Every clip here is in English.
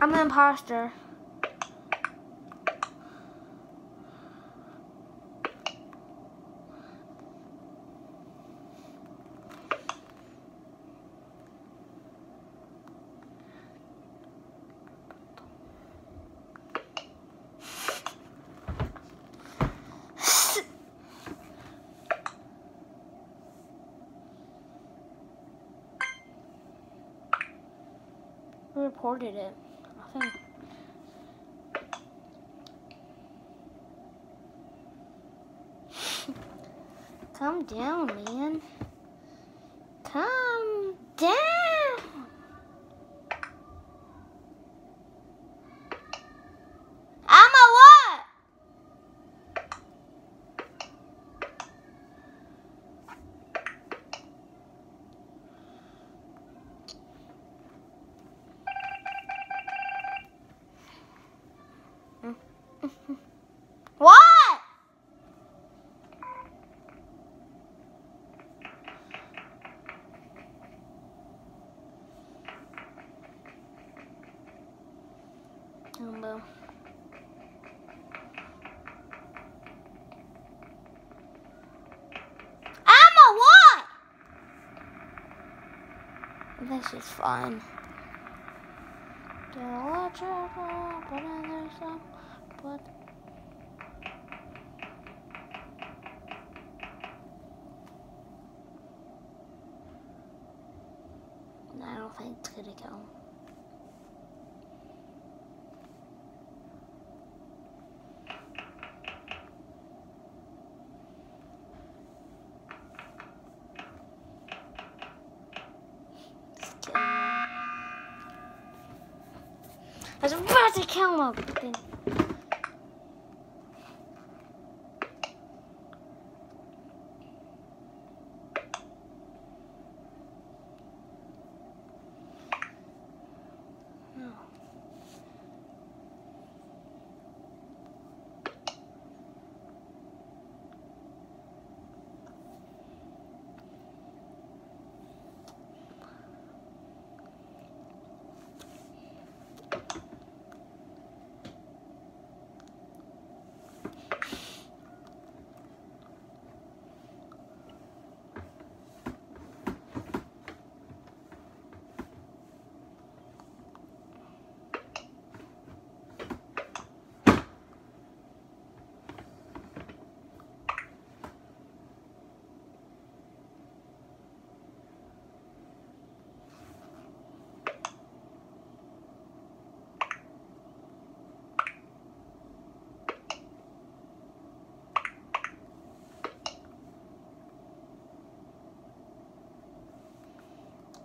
I'm an imposter. Reported it? Calm down, man. Calm down. I'm a what? What? A what? This is fun. Some, but. I don't think it's gonna go. I was about to kill him, but then.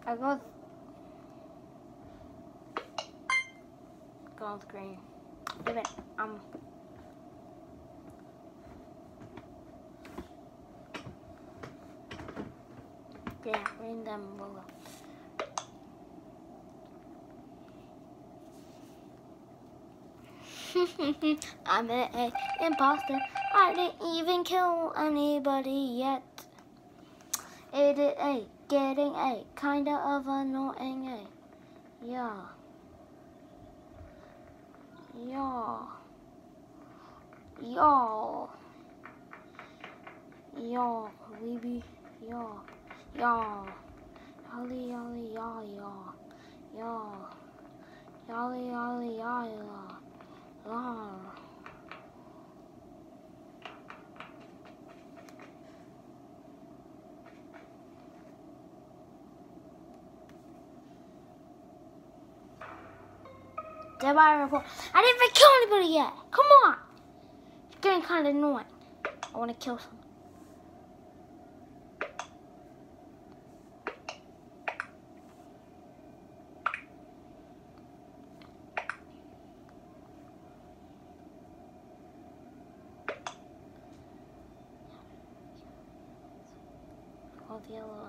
I go with, go green. Give it. Um. Yeah, green them below. I'm an imposter. I didn't even kill anybody yet. It is a getting a kinda of annoying a. Yeah. Yeah. Yeah yeah we be yeah yeah yolly yolly yeah yeah yeah yolly yolly yeah yeah yeah Dead report. I didn't even kill anybody yet. Come on. It's getting kind of annoying. I want to kill someone. Call the yellow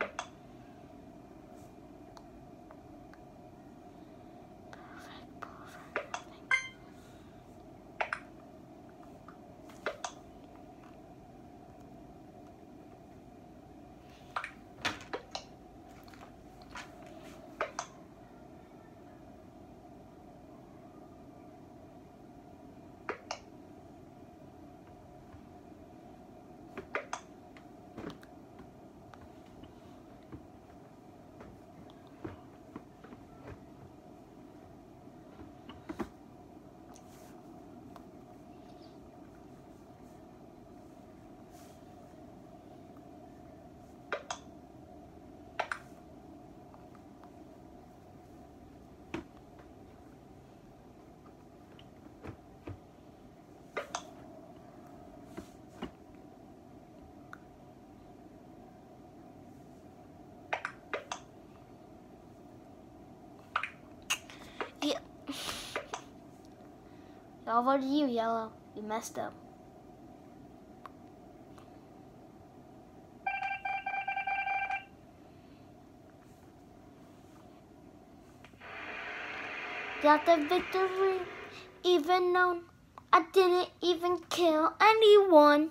I'll vote you, Yellow. You messed up. Got the victory, even though I didn't even kill anyone,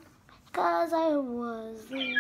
cause I was the